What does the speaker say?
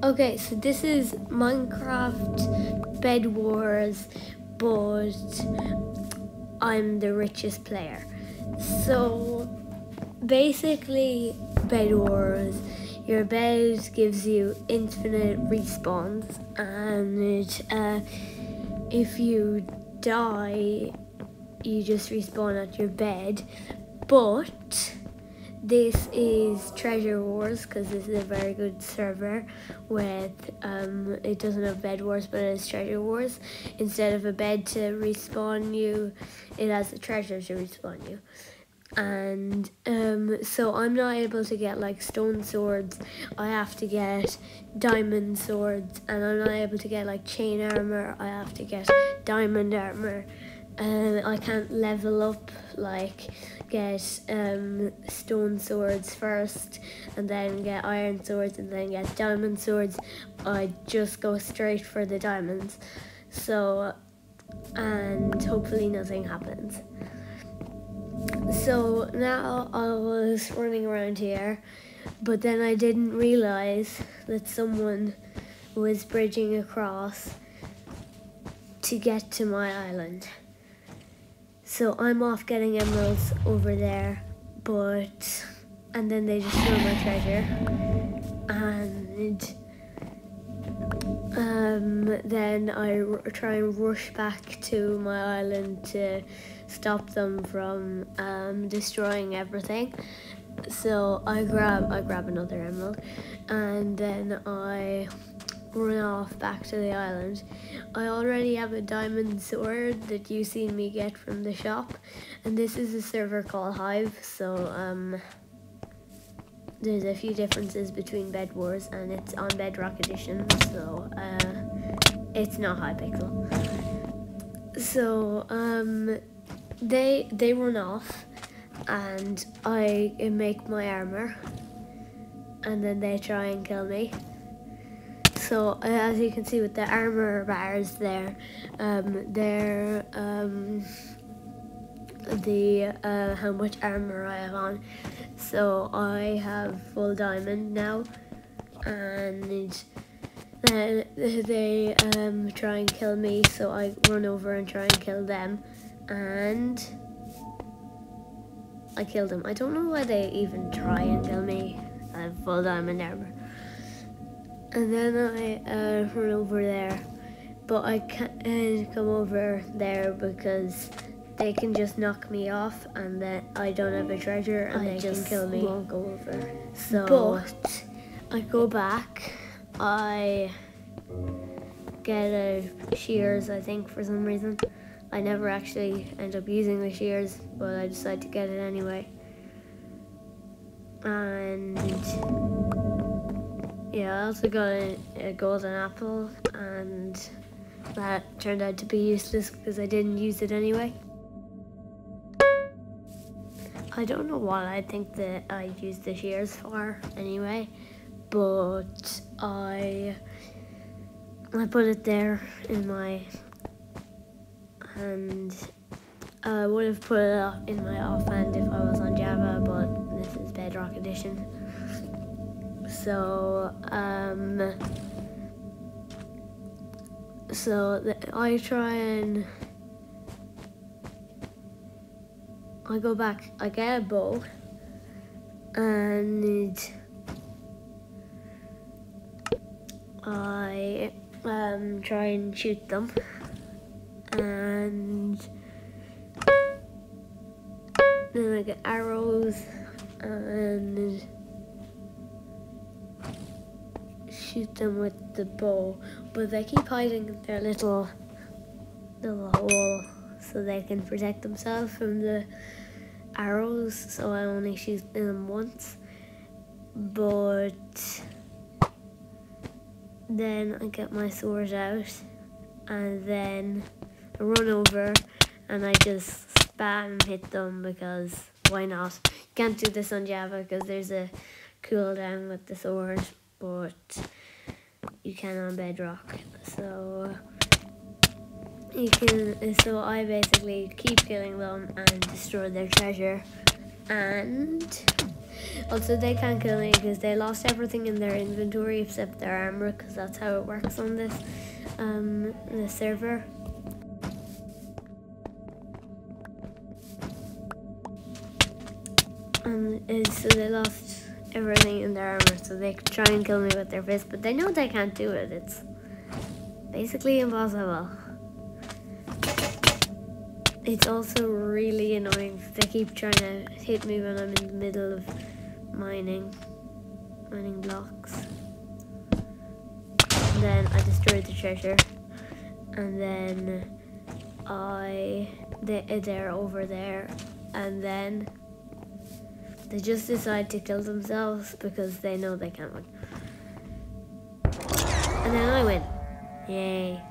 Okay, so this is Minecraft Bed Wars, but I'm the richest player. So basically, Bed Wars, your bed gives you infinite respawns, and uh, if you die, you just respawn at your bed. But this is Treasure Wars because this is a very good server with um, it doesn't have Bed Wars but it has Treasure Wars. Instead of a bed to respawn you, it has a treasure to respawn you. And um, so I'm not able to get like stone swords. I have to get diamond swords, and I'm not able to get like chain armor. I have to get diamond armor. Um, I can't level up like get um, stone swords first and then get iron swords and then get diamond swords. I just go straight for the diamonds. So, and hopefully nothing happens. So now I was running around here, but then I didn't realize that someone was bridging across to get to my island. So I'm off getting emeralds over there, but and then they just steal my treasure, and um, then I try and rush back to my island to stop them from um, destroying everything. So I grab I grab another emerald, and then I run off back to the island. I already have a diamond sword that you seen me get from the shop, and this is a server called Hive. So um, there's a few differences between Bed Wars, and it's on Bedrock Edition, so uh, it's not Hypixel. So um, they they run off, and I make my armor, and then they try and kill me so uh, as you can see with the armor bars there, um, they're um, the uh, how much armor I have on. So I have full diamond now, and then they um, try and kill me. So I run over and try and kill them, and I killed them. I don't know why they even try and kill me. I have full diamond armor. And then I uh, run over there, but I can't come over there because they can just knock me off, and then I don't have a treasure, and I they just can kill me. Won't go over. So, but I go back. I get a shears, I think, for some reason. I never actually end up using the shears, but I decide to get it anyway. And yeah, I also got a, a, golden apple, and that turned out to be useless because I didn't use it anyway. I don't know what I think that I used the shears for anyway, but I I put it there in my and I would have put it in my offhand if I was on Java, but this is Bedrock Edition. So, um, so I try and I go back, I get a bow and I um, try and shoot them and then I get arrows and shoot them with the bow, but they keep hiding their little little hole so they can protect themselves from the arrows. So I only shoot them once, but then I get my sword out and then I run over and I just spam hit them because why not? Can't do this on Java because there's a cooldown with the sword, but you can on bedrock. So you can so I basically keep killing them and destroy their treasure and Also, they can't kill me because they lost everything in their inventory except their armor because that's how it works on this um, the server. And so they lost everything in their armor, so they try and kill me with their fists, but they know they can't do it. It's basically impossible. It's also really annoying. They keep trying to hit me when I'm in the middle of mining, mining blocks. And then I destroyed the treasure, and then I they, they're over there, and then they just decide to kill themselves because they know they can't win. And then I win. Yay.